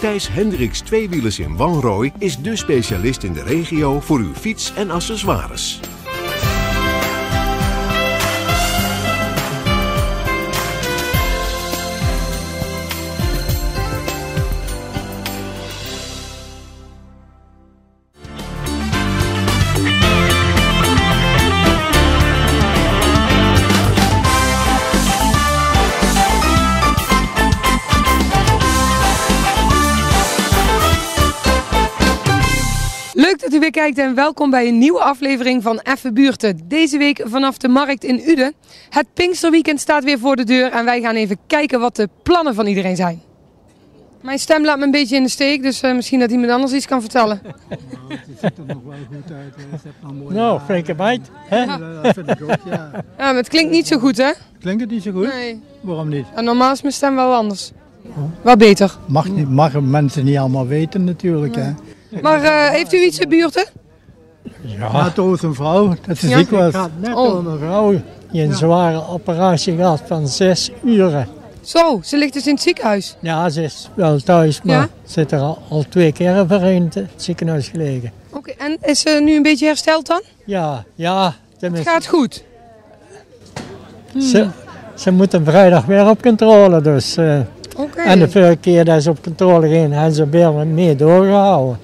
Thijs Hendricks Tweewielers in Wanrooy is de specialist in de regio voor uw fiets en accessoires. Leuk dat u weer kijkt en welkom bij een nieuwe aflevering van Effe Buurten. Deze week vanaf de markt in Uden. Het Pinksterweekend staat weer voor de deur en wij gaan even kijken wat de plannen van iedereen zijn. Mijn stem laat me een beetje in de steek, dus eh, misschien dat iemand anders iets kan vertellen. Het ziet er nog wel goed uit. hè. Het heeft nog mooie Nou, flinke bijt. Hè? Ja, dat vind ik ook, ja. Ja, maar het klinkt niet zo goed hè? Klinkt het niet zo goed? Nee. Waarom niet? En normaal is mijn stem wel anders. Wel beter. Mag, niet, mag mensen niet allemaal weten natuurlijk. Hè. Maar eh, heeft u iets in buurten? Ja, Ja, toen was een vrouw dat ze Ja. ziek was. ik had net Oh. door een vrouw die een zware operatie gehad van zes uren. Zo, ze ligt dus in het ziekenhuis. Ja, ze is wel thuis, maar Ja? zit er al, al twee keer voor in het ziekenhuis gelegen. Oké, en is ze nu een beetje hersteld dan? Ja, ja, Het tenminste, gaat goed. ze, ze moeten vrijdag weer op controle. Dus, eh, Oké. En de vorige keer dat ze op controle ging, hebben ze weer mee doorgehouden.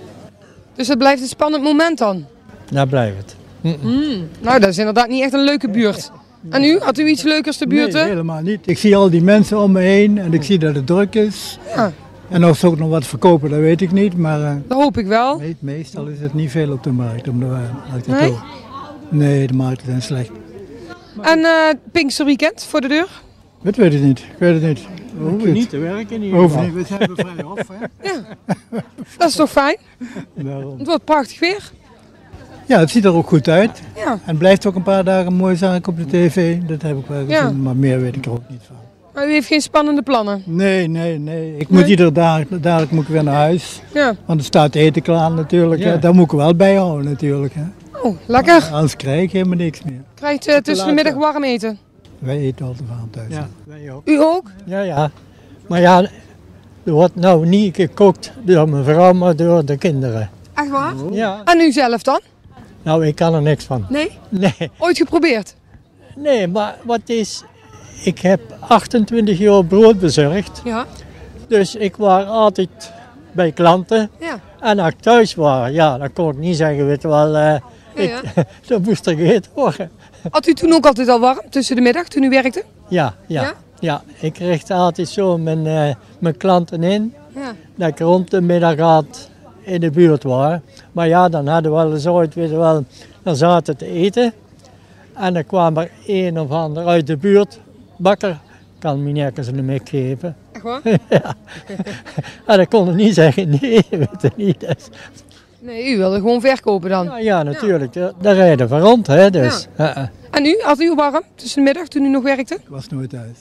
Dus het blijft een spannend moment dan? Daar blijft het. Nou, dat is inderdaad niet echt een leuke buurt. En u? Had u iets leukers te buurten? Nee, helemaal niet. Ik zie al die mensen om me heen en ik zie dat het druk is. Ja. En of ze ook nog wat verkopen, dat weet ik niet. Maar eh, Dat hoop ik wel. nee, meestal is het niet veel op de markt. Om de, markt Nee? toe. nee, de markten zijn slecht. En eh Pinksterweekend voor de deur? Dat weet ik niet. Ik weet het niet. We hoeven niet. te werken geval. niet. We hebben vrij af. Hè? Dat is toch fijn? Daarom. Het wordt prachtig weer. Ja, het ziet er ook goed uit. Ja. En het blijft ook een paar dagen mooi zaak op de tv. Dat heb ik wel gezien, Ja. maar meer weet ik er ook niet van. Maar u heeft geen spannende plannen. Nee, nee, nee. Ik Nee? moet iedere dag, dadelijk moet ik weer naar huis. Ja. Want er staat eten klaar natuurlijk. Ja. hè. Daar moet ik wel bij houden natuurlijk. Hè. Oh, lekker. Anders krijg ik helemaal niks meer. Krijgt uh, tussen de middag warm eten. Wij eten altijd van thuis. Ja, wij ook. U ook? Ja, ja. Maar ja, er wordt nou niet gekookt door mijn vrouw, maar door de kinderen. Echt waar? Ja. En u zelf dan? Nou, ik kan er niks van. Nee? Nee, Ooit geprobeerd? nee maar wat is... Ik heb 28 jaar brood bezorgd. Ja. Dus ik was altijd bij klanten. Ja. En als ik thuis was, ja, dan kon ik niet zeggen, weet je wel... eh, Ja, ik, dan moest er gegeten worden. Had u toen ook altijd al warm tussen de middag toen u werkte? Ja, ja, Ja? ja. ik richtte altijd zo mijn, eh, mijn klanten in. Ja. dat ik rond de middag had in de buurt was. Maar ja, dan hadden we wel eens ooit, weet je wel, dan zaten te eten. En dan kwam er een of ander uit de buurt, bakker, kan me nergens een mik geven. Echt waar? En dan kon ik niet zeggen, nee, weet je niet. Nee, u wilde gewoon verkopen dan. ja, ja, natuurlijk, daar daar rijden we rond, hè, dus. Ja. En u? Had u warm tussen de middag toen u nog werkte? Ik was nooit thuis.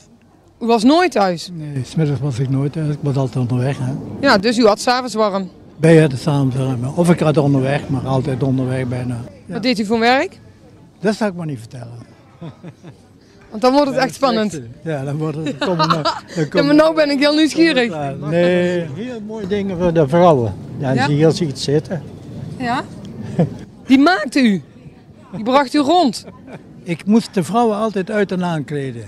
U was nooit thuis. Nee, smiddags was ik nooit thuis. Ik was altijd onderweg. Hè. Ja, dus u had s'avonds warm. Bij het samen. Of ik had onderweg, maar altijd onderweg bijna. Ja. Wat deed u voor werk? Dat zou ik maar niet vertellen. Want dan wordt het echt spannend. Ja, dan wordt het... Kom, dan Ja, kom, maar nou ben ik heel nieuwsgierig. Nee, Heel mooie dingen voor de vrouwen. Ja, Ja? zie je ziet zitten. Ja? Die maakte u. Die bracht u rond. Ik moest de vrouwen altijd uit en aankleden.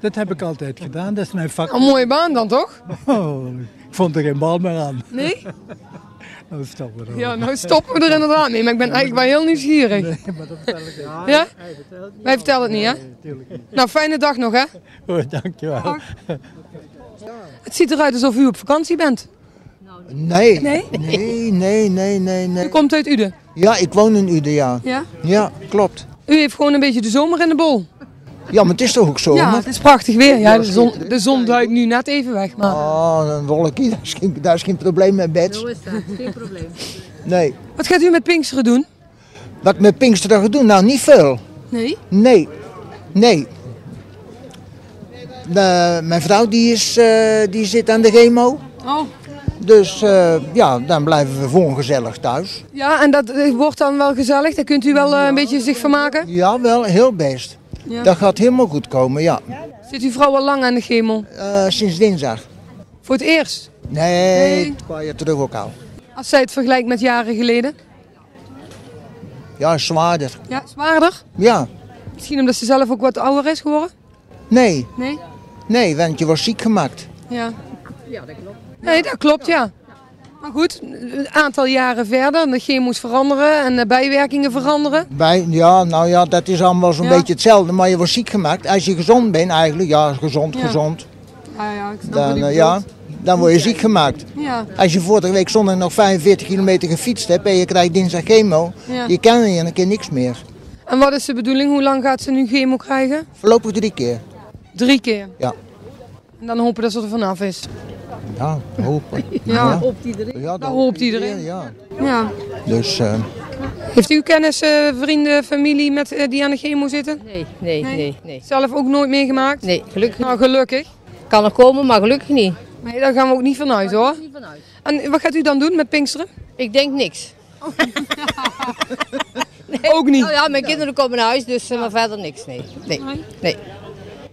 Dat heb ik altijd gedaan, dat is mijn vak. Een mooie baan dan toch? Oh, ik vond er geen bal meer aan. Nee? Nou, stoppen we Ja, nou stoppen we er inderdaad mee. Maar ik ben eigenlijk wel heel nieuwsgierig. maar dat vertel ik niet. Ja? Wij vertellen het niet, hè? Nou, fijne dag nog, hè? Oh, dankjewel. Het ziet eruit alsof u op vakantie bent. Nee. Nee? Nee, nee, nee, nee, U nee. komt uit Uden. Ja, ik woon in Uden, ja. Ja? Ja, klopt. U heeft gewoon een beetje de zomer in de bol. Ja, maar het is toch ook zo? Ja, het is prachtig weer. Ja, de zon, de zon duikt nu net even weg. Maar Oh, een wolkje, daar is geen, daar is geen probleem met bed. Zo is dat, geen probleem. Nee. wat gaat u met Pinksteren doen? Wat met Pinksteren ga doen? Nou, niet veel. Nee? Nee. Nee. De- mijn vrouw die is, eh, die zit aan de chemo. Oh. Dus eh, ja, dan blijven we gewoon gezellig thuis. Ja, en dat eh, wordt dan wel gezellig. Daar kunt u wel een beetje zich vermaken. Ja, wel, heel best. Ja. Dat gaat helemaal goed komen, ja. Zit uw vrouw al lang aan de chemo? Eh, sinds dinsdag. Voor het eerst? Nee, Nee. een paar jaar terug ook al. Als zij het vergelijkt met jaren geleden. Ja, zwaarder. Ja, zwaarder. Ja, Misschien omdat ze zelf ook wat ouder is geworden. nee, Nee? nee, want je wordt ziek gemaakt. Ja. Ja, dat klopt. Nee, dat klopt, ja. Maar goed, een aantal jaren verder, de chemo's veranderen en de bijwerkingen veranderen. Bij, ja, nou ja, dat is allemaal zo'n Ja. beetje hetzelfde, maar je wordt ziek gemaakt. Als je gezond bent eigenlijk, ja, gezond, Ja. gezond, Ja, ja, ik snap dan, eh, ja, dan word je ziek gemaakt. Ja, Als je vorige week zondag nog 45 kilometer gefietst hebt en je krijgt dinsdag chemo, je kan in een keer niks meer. En wat is de bedoeling? Hoe lang gaat ze nu chemo krijgen? Voorlopig drie keer. Drie keer. Ja. En dan hopen dat ze er vanaf is. Ja, hopen. Ja. Ja, Dat hoopt iedereen. Ja. Ja. Dus, eh, Heeft u kennis, eh, vrienden, familie met, eh, die aan de chemo zitten? Nee, nee, Nee? nee, nee. Zelf ook nooit meegemaakt? Nee, gelukkig Nou, gelukkig. kan er komen, maar gelukkig niet. Nee, daar gaan we ook niet vanuit hoor. En wat gaat u dan doen met Pinksteren? Ik denk niks. Ook niet. Nou ja, mijn kinderen komen naar huis, dus maar verder niks. Nee, nee, nee.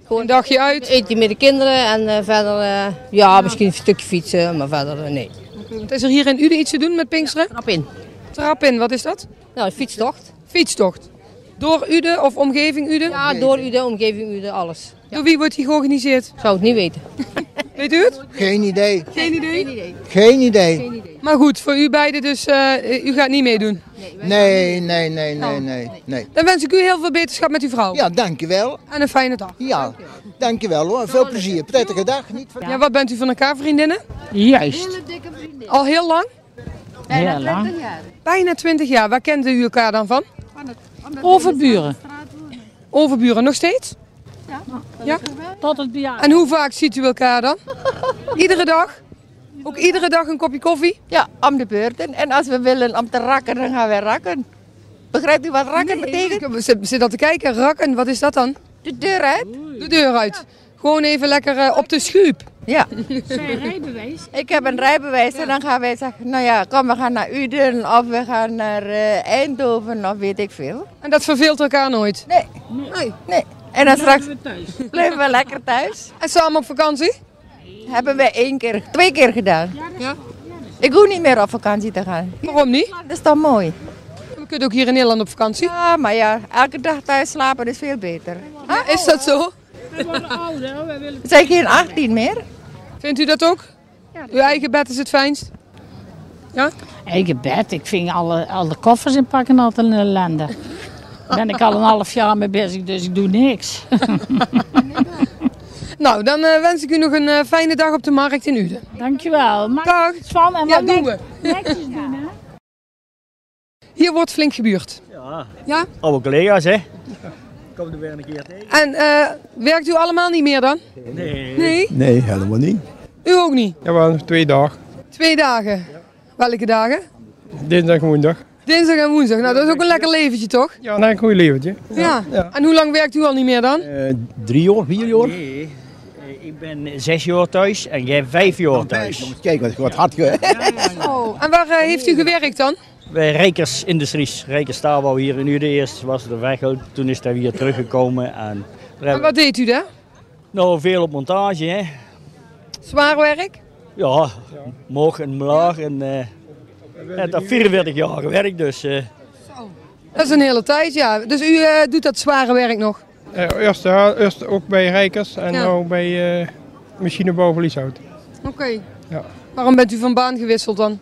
Een dagje uit. Eten met de kinderen en eh, verder, eh, ja, misschien een stukje fietsen, maar verder eh, nee. Want Is er hier in Uden iets te doen met Pinksteren? Knap in. Trap in, wat is dat? Nou, een fietstocht. Fietstocht. Door Uden of omgeving Uden? Ja, door u de omgeving, u de alles. Door wie wordt die georganiseerd? Zou het niet weten. Weet u het? geen idee. Geen idee. Geen idee. Maar goed, voor u beiden dus, eh, u gaat niet meedoen. Nee, nee, nee, nee, nee. nee. Dan wens ik u heel veel beterschap met uw vrouw. Ja, dankjewel. En een fijne dag. Ja, dankjewel hoor. Veel plezier. Prettige dag. Niet Ja, wat bent u van elkaar vriendinnen? Juist. Al heel lang? Heel lang. Bijna 20 jaar. Waar kenden u elkaar dan van? Overburen. Overburen nog steeds? Ja. Tot het bejaard. En hoe vaak ziet u elkaar dan? Iedere dag? Ook iedere dag een kopje koffie? Ja, om de beurten. En als we willen om te rakken, dan gaan we rakken. Begrijpt u wat rakken betekent? Ik zit, zit al te kijken. Rakken, wat is dat dan? De deur uit. De deur uit. Gewoon even lekker eh, op de schuip. Ja, Zijn rijbewijs. ik heb een rijbewijs en dan gaan wij zeggen, nou ja, kom we gaan naar Uden of we gaan naar eh, Eindhoven of weet ik veel. En dat verveelt elkaar nooit. Nee, Nee. nee. En dan straks we blijven we lekker thuis. En samen op vakantie? Hebben wij één keer, twee keer gedaan. Ja. Ik hoef niet meer op vakantie te gaan. Waarom niet? Dat is toch mooi? We kunnen ook hier in Nederland op vakantie. Ja, maar ja, elke dag thuis slapen is veel beter. Ja, is dat zo? We worden ouder. hoor. We willen We zijn geen 18 meer. Vindt u dat ook? Uw eigen bed is het fijnst? Ja? eigen bed. Ik ving alle, alle koffers inpakken altijd een ellende. Daar ben ik al een half jaar mee bezig, dus ik doe niks. Nou, dan eh, wens ik u nog een eh, fijne dag op de markt in Uden. Dankjewel. Mag Dag. van en Ja, wat doen we. netjes doen, hè? Hier wordt flink gebuurd. Ja, Ja? oude collega's hè. Kom er weer een keer tegen. En eh, werkt u allemaal niet meer dan? Nee. Nee? Nee, helemaal niet. U ook niet? Jawel, twee dagen. Twee dagen. Welke dagen? Dinsdag, woensdag. Dinsdag en woensdag. Nou, dat is ook een lekker leventje, toch? Ja, nou, een goed leventje. Ja. Ja. En hoe lang werkt u al niet meer dan? Eh, drie jaar, vier jaar? Nee, eh, ik ben zes jaar thuis en jij vijf jaar thuis. Kijk, wat, wat hard ge... Oh. En waar eh, heeft u gewerkt dan? Bij Rijkers Industries, Rijkers Staalbouw hier in Uden. Eerst was het er weg, toen is hij weer teruggekomen. En En wat deed u daar? nou veel op montage hè. Zwaar werk? Ja, moog en mlaag en eh ja, dat 44 jaar gewerkt dus. eh, Dat is een hele tijd, ja. Dus u eh, doet dat zware werk nog? Eh, eerst, eerst ook bij Rijkers en Ja. nu bij eh machinebouw van Lieshout. Oké. Ja. Waarom bent u van baan gewisseld dan?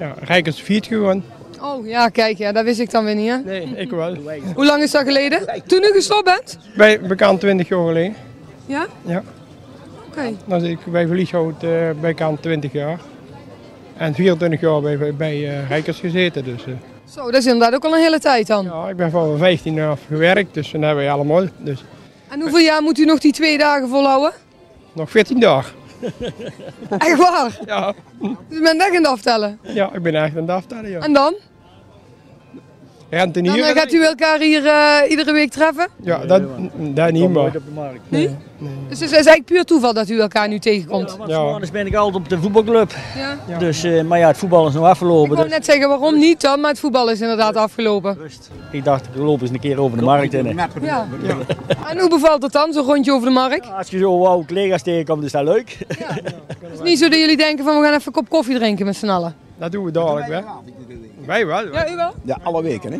Ja, Rijkers viert gewoon. Oh, ja, kijk, ja, dat wist ik dan weer niet, hè? Nee, ik wel. Hoe lang is dat geleden? Toen u gestopt bent? Bij bekend 20 jaar geleden. Ja? Ja. Oké. Dan zit ik bij Verlieshout eh bekend 20 jaar. En 24 jaar bij, bij eh, Rijkers gezeten. Dus, eh, Zo, dat is inderdaad ook al een hele tijd dan. ja, ik ben van 15 af gewerkt, dus dan hebben we allemaal. Dus En hoeveel jaar moet u nog die twee dagen volhouden? nog 14 dagen. Echt waar? Ja, Dus u bent echt aan het aftellen. ja ik ben echt aan het aftellen. Ja. En dan? Rentenier. Dan eh, gaat u elkaar hier eh, iedere week treffen? Ja, dat, dat niet maar. Nee? Dus het is eigenlijk puur toeval dat u elkaar nu tegenkomt? Want Anders ben ik altijd op de voetbalclub. Ja. Dus, eh, maar ja, het voetbal is nog afgelopen. Ik wou dus net zeggen waarom niet dan, maar het voetbal is inderdaad afgelopen. ik dacht, ik loop eens een keer over de markt in. Ja. En hoe bevalt het dan, zo'n rondje over de markt? Als je zo oude collega's tegenkomt, is dat leuk. Het is niet zo dat jullie denken van we gaan even een kop koffie drinken met z'n allen. Dat doen we dadelijk wel. Wij wel. Ja, u wel? Ja, alle weken. Hè.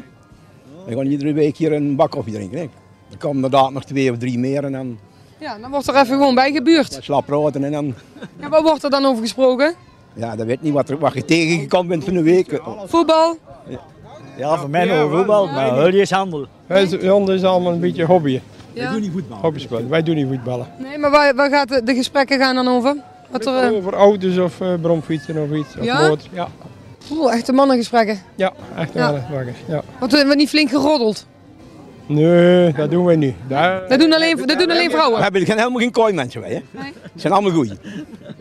We gaan iedere week hier een bak koffie drinken. Hè. Er komen inderdaad nog twee of drie meer en dan Ja, dan wordt er even gewoon bij gebuurd. slap praten en dan... Ja, waar wordt er dan over gesproken? Ja, dat weet niet wat, er, wat je tegengekomen bent van de week. Voetbal? Ja, voor mij nog voetbal, maar Hulje is handel. Wij is allemaal een beetje hobby. Ja. niet voetbal. Hobbyspel. Wij doen niet voetballen. Nee, maar waar, waar gaat de, de gesprekken gaan dan over? Wat er, eh, Over auto's of eh bromfietsen of iets. Of Ja? Ja, Oeh, echte mannengesprekken. ja echt Ja. wel wakker. Ja. Wat wordt niet flink geroddeld? Nee, dat doen wij niet. Daar, Dat doen alleen, dat doen alleen We vrouwen. hebben geen, helemaal geen kooi mensen wij. Hè. Nee. Ze zijn allemaal goed.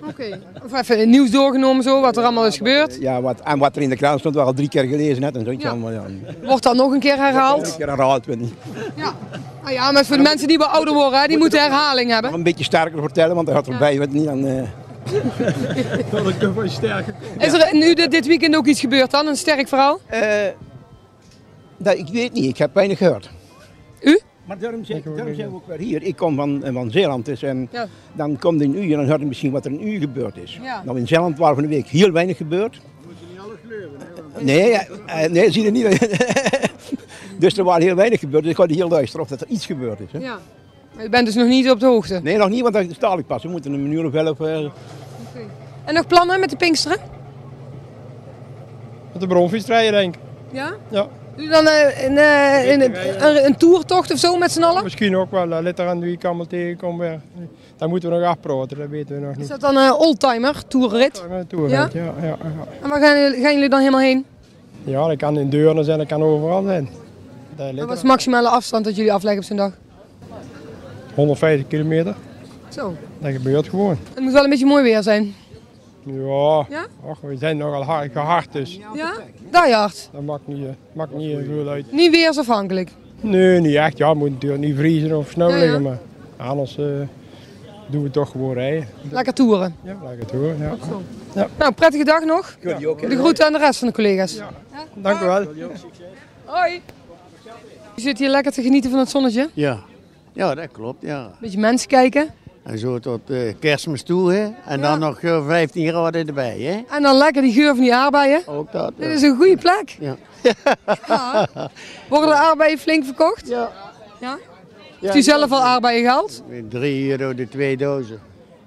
Oké. Of even het nieuws doorgenomen zo, wat er allemaal is gebeurd. Ja, wat, en wat er in de krant stond, wel al drie keer gelezen net en zoiets Ja. allemaal. Ja. Wordt dat nog een keer herhaald? Een keer herhaald, weet niet. Ah ja, maar voor de mensen die wel ouder worden, hè, die moeten herhaling hebben. Nog een beetje sterker vertellen, want er gaat erbij, weet niet. Dan, eh, Is er nu dit dit weekend ook iets gebeurd dan? Een sterk verhaal? eh, dat, ik weet niet, ik heb weinig gehoord. U? Maar daarom zijn, daarom zijn we ook weer hier. Ik kom van, van Zeeland dus en Ja. dan komt in u en dan hoort je misschien wat er in u gebeurd is. Ja. Nou, in Zeeland waren van de week heel weinig gebeurd. Nee, eh, nee, zie je niet. dus er waren heel weinig gebeurd, dus ik ga heel luisteren of dat er iets gebeurd is. Hè. Ja. Maar u bent dus nog niet op de hoogte. Nee, nog niet, want dat is dadelijk pas. We moeten een minuut of elf. eh, En nog plannen met de Pinksteren? Met de bromfiets rijden denk ik. Ja? Ja. Doe je dan eh, een, eh, een, een, een toertocht of zo met z'n allen? Misschien ook wel. Ligt eraan wie ik allemaal tegenkom weer. Dat moeten we nog afpraten, dat weten we nog Is niet. dat dan een oldtimer, toerrit? Toe, Ja? ja? Ja, ja, ja. En waar gaan jullie, gaan jullie dan helemaal heen? ja, dat kan in Deurne zijn, dat kan overal zijn. Dat ligt Wat is de maximale afstand dat jullie afleggen op zo'n dag? 150 kilometer, Zo. dat gebeurt gewoon. Het moet wel een beetje mooi weer zijn. Ja, Ja? Och, we zijn nogal hard, gehard dus. Ja? Diehard. Dat maakt niet, eh, maakt niet veel uit. Niet weersafhankelijk. Nee, niet echt. Ja, het moet natuurlijk niet vriezen of sneeuw Ja, ja. liggen, maar anders eh, doen we toch gewoon rijden. Lekker toeren. Ja, lekker toe. Ja. Ja. Nou, prettige dag nog. De groeten aan de rest van de collega's. Dank u wel. Hoi. Je zit hier lekker te genieten van het zonnetje. Ja. Ja, dat klopt. Ja. Beetje mensen kijken. En zo tot eh, kerstmis toe. Hè? En dan nog eh, 15 graden erbij. Hè? En dan lekker die geur van die aardbeien. Ook dat. Dit is een goede plek. Ja. Ja. Worden de aardbeien flink verkocht? Ja. ja? Heeft u zelf al aardbeien gehaald? 3 euro de twee dozen.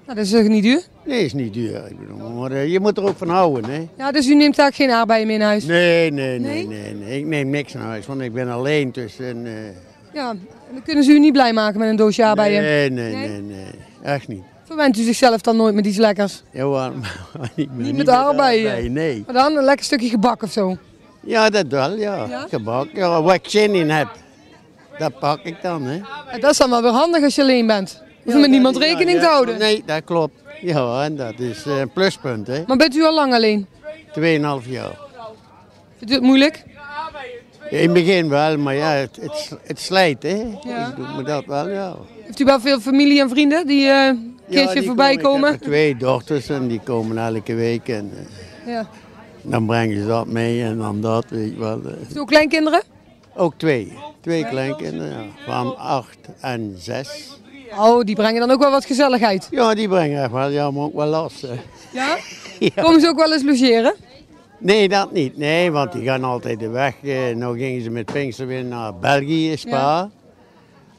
Nou, dat is toch niet duur? Nee, is niet duur. Ik bedoel, maar eh, je moet er ook van houden. Hè? Ja, dus u neemt daar geen aardbeien mee naar huis? Nee, nee, Nee? nee, nee, nee. Ik neem niks naar huis, want ik ben alleen. Dus, en, eh, Ja, dan kunnen ze u niet blij maken met een doosje nee, nee, Nee? nee, nee, Echt niet. Verwent u zichzelf dan nooit met iets lekkers? Ja, waarom? niet, Niet met aardbeien? Nee. Maar dan een lekker stukje gebak of zo? Ja, dat wel, ja. Ja? Gebak. Ja, wat ik zin in heb, dat pak ik dan, hè. En dat is dan wel weer handig als je alleen bent. Hoef je met niemand rekening Ja, te houden. Nee, dat klopt. Ja, en dat is eh, een pluspunt, hè. Maar bent u al lang alleen? Tweeënhalf jaar. Vindt u het moeilijk? In het begin wel, maar ja, het, het, het slijt, hè. Ja. Ik doe me dat wel, ja. Heeft u wel veel familie en vrienden die eh, een keertje die voorbij komen- komen? Ik heb twee dochters en die komen elke week en eh, Ja. dan brengen ze dat mee en dan dat, weet je wel. eh. Heeft u ook kleinkinderen? Ook twee. Twee kleinkinderen, ja. Van acht en zes. Oh, die brengen dan ook wel wat gezelligheid. Ja, die brengen echt wel, ja, maar ook wel last, hè. Ja? Ja. Komen ze ook wel eens logeren? Nee, dat niet. Nee, want die gaan altijd de weg. Eh, nou gingen ze met Pinkster weer naar België, Spa. Ja.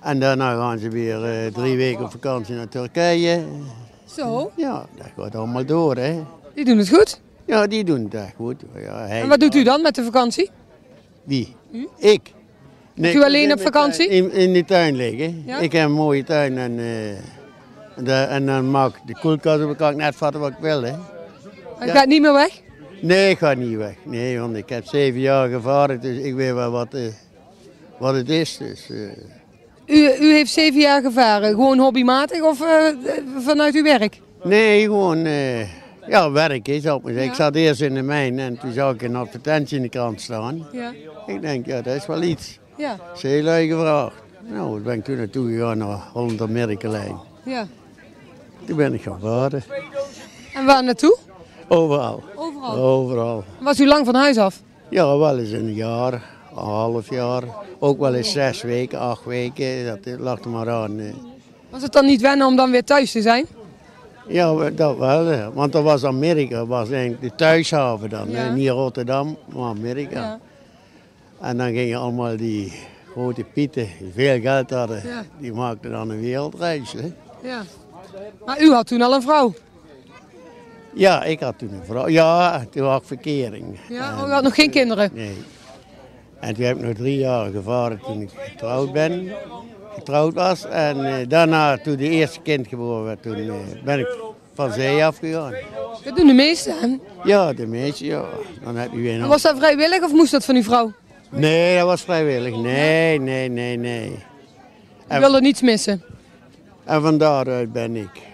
En daarna gaan ze weer eh, drie weken op vakantie naar Turkije. Zo. Ja, dat gaat allemaal door, hè. Die doen het goed. Ja, die doen het echt goed. Ja, En wat doet u dan met de vakantie? Wie? Ik. Bent u alleen op vakantie? In, in de tuin liggen. Ja? Ik heb een mooie tuin en, eh, en dan maak ik de koelkast op, kan ik net vatten wat ik wil, hè. Hij gaat niet meer weg? Nee, ik ga niet weg. Nee, want ik heb zeven jaar gevaren, dus ik weet wel wat, eh, wat het is. Dus, eh, U, u heeft zeven jaar gevaren. Gewoon hobbymatig of eh, vanuit uw werk? nee, gewoon, Ja, werk is op. Ik zat eerst in de mijn en toen zag ik een advertentie in de krant staan. Ja. Ik denk, ja, dat is wel iets. Ja. Lui gevraagd. Nou, toen ben ik toen naartoe gegaan naar Holland Amerika-lijn. ja. Toen ben ik gaan varen. En waar naartoe? Overal. Overal. Overal. Was u lang van huis af? Ja, wel eens een jaar, een half jaar. Ook wel eens zes weken, acht weken. Dat lag er maar aan. eh. Was het dan niet wennen om dan weer thuis te zijn? Ja, dat wel. hè. Want dat was Amerika, was eigenlijk de thuishaven dan. Ja. Niet Rotterdam, maar Amerika. Ja. En dan gingen allemaal die grote pieten, die veel geld hadden, Ja. die maakten dan een wereldreis. Hè. Ja. Maar u had toen al een vrouw? Ja, ik had toen een vrouw. Ja, toen had ik verkering. Ja, oh, u had nog geen kinderen? Nee. En toen heb ik nog drie jaar gevaren toen ik getrouwd ben. Getrouwd was. En eh, daarna, toen de eerste kind geboren werd, toen eh, ben ik van zee afgegaan. Dat doen de meesten, hè? Ja, de meeste, ja. Dan heb je weer En nog... Was dat vrijwillig of moest dat van uw vrouw? Nee, dat was vrijwillig. Nee, nee, nee, nee. U wilde niets missen? En van daaruit ben ik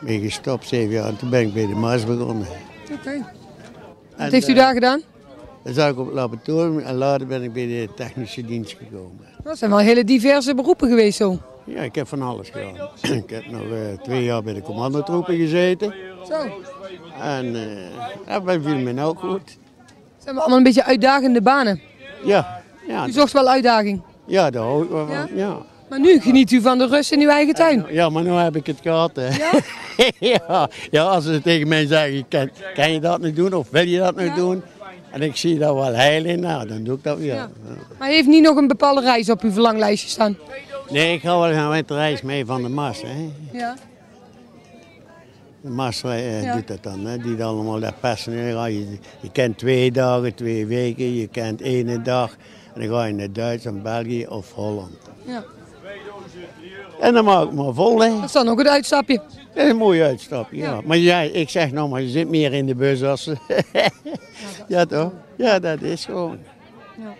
mee gestopt, zeven jaar. En toen ben ik bij de Mars begonnen. Oké. Wat En, heeft u eh, daar gedaan? Dan zat ik op het laboratorium en later ben ik bij de technische dienst gekomen. Dat zijn wel hele diverse beroepen geweest zo. Ja, ik heb van alles gedaan. ik heb nog eh, twee jaar bij de commandotroepen gezeten. Zo. En eh dat viel me nou goed. Het zijn allemaal een beetje uitdagende banen. Ja, ja, U zocht wel uitdaging. ja daar hou ik wel van. Ja? Ja? Maar nu geniet u van de rust in uw eigen tuin. Ja, maar nu heb ik het gehad. Hè. Ja? ja, als ze tegen mij zeggen, kan, kan je dat nu doen of wil je dat nu doen? En ik zie daar wel heil in, nou, dan doe ik dat weer. Ja. Maar heeft niet nog een bepaalde reis op uw verlanglijstje staan? Nee, ik ga wel gaan met de reis mee van de Mars. Hè. Ja. De Mars eh, doet dat dan, hè. die allemaal dat personeel. Ja, je, je kent twee dagen, twee weken, je kent één dag. En dan ga je naar Duitsland, België of Holland. Ja. En dan maak ik maar vol. Hè. Dat is dan ook het uitstapje. Dat is een mooie uitstapje, ja. Maar ja, ik zeg nog maar, je zit meer in de bus als... ja toch? Ja, dat is gewoon. Ja.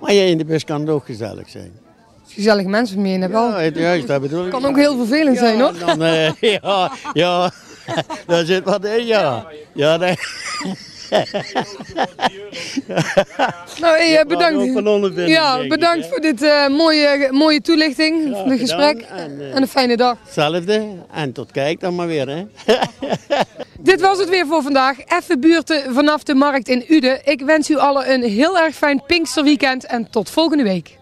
Maar ja, in de bus kan het ook gezellig zijn. Gezellige mensen mee in wel. Ja, juist, dat bedoel ik. Kan ook heel vervelend zijn hoor. Dan, eh, ja, ja, daar zit wat in, ja. Ja, dat... Nou, hey, eh, bedankt. Ja, bedankt voor dit eh, mooie, mooie toelichting, het gesprek. en, eh, En een fijne dag. Hetzelfde. En tot kijk dan maar weer, hè. Dit was het weer voor vandaag. Even buurten vanaf de markt in Uden. Ik wens u allen een heel erg fijn Pinksterweekend en tot volgende week.